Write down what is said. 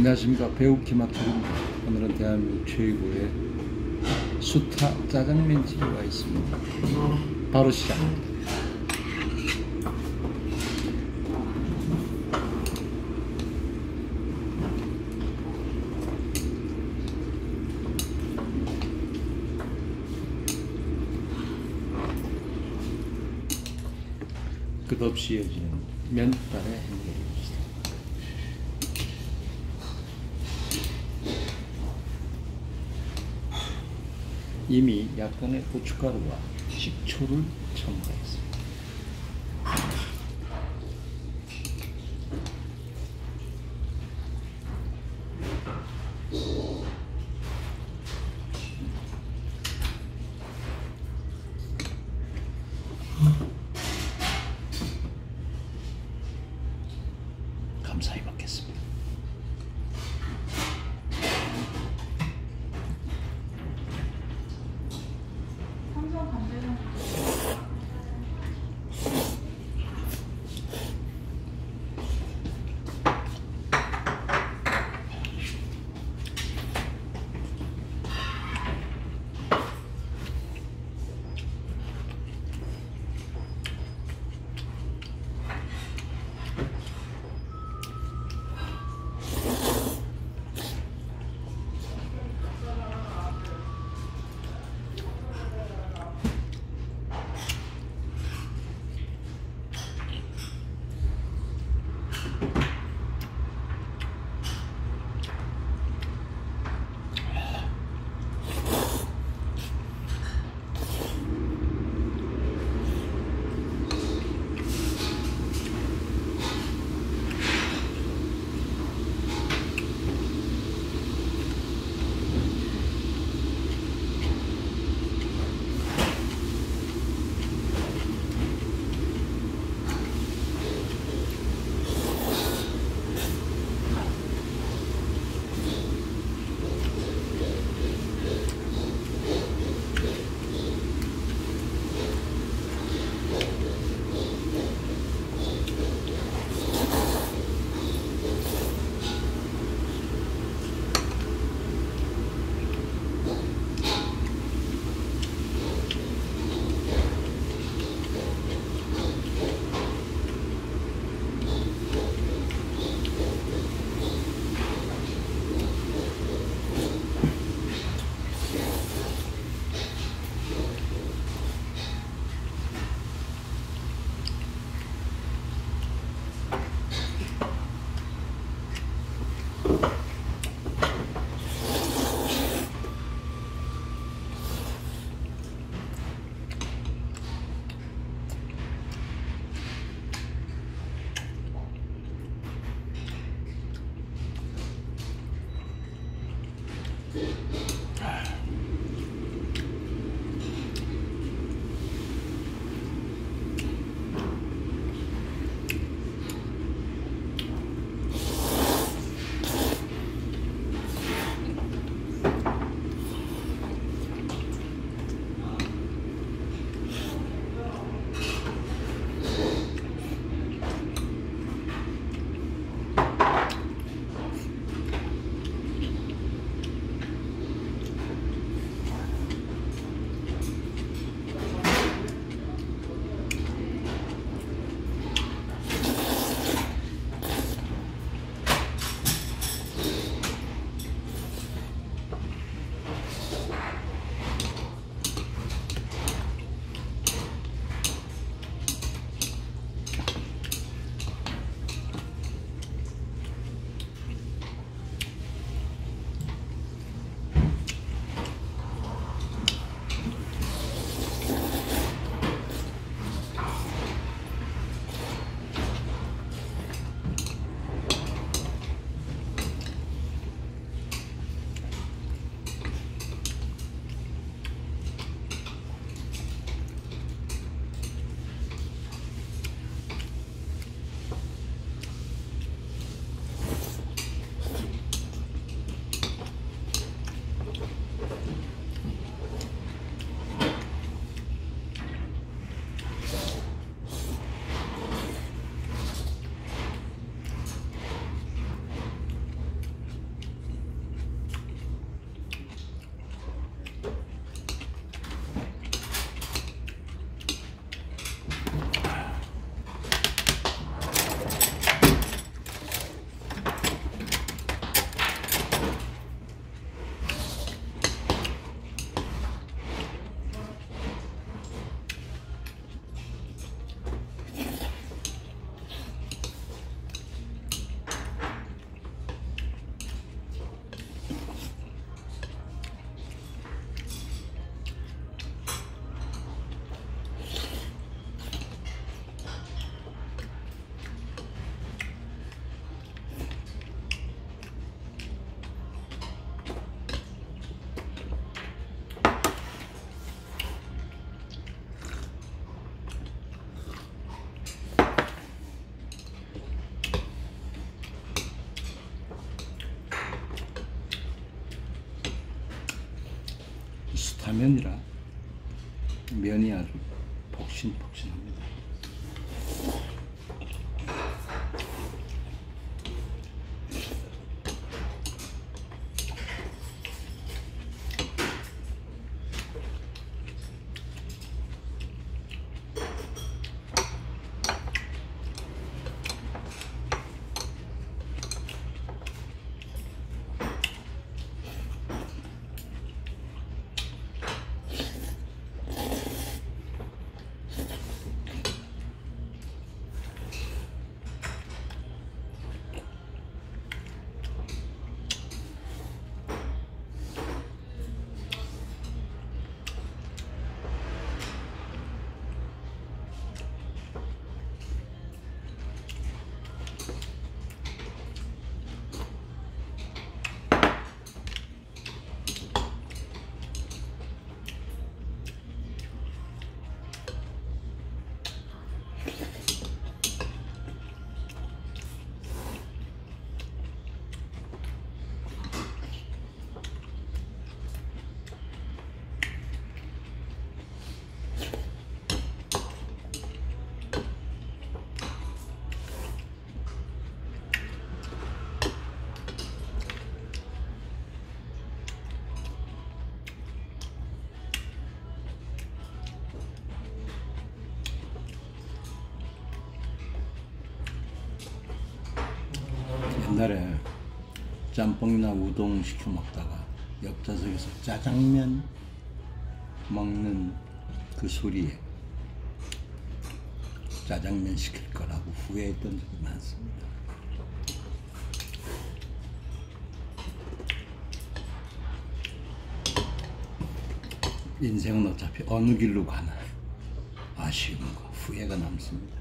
안녕하십니까 배우 김학철입니다. 오늘은 대한민국 최고의 수타 짜장면 집에 와 있습니다. 바로 시작합니다. 끝없이 이어지는 면발의 행복입니다. 이미 약간의 고춧가루와 식초를 첨가했습니다. 수타면이라 면이 아주 폭신폭신합니다. 옛날에 짬뽕이나 우동 시켜 먹다가 옆좌석에서 짜장면 먹는 그 소리에 짜장면 시킬 거라고 후회했던 적이 많습니다. 인생은 어차피 어느 길로 가나 아쉬움과 후회가 남습니다.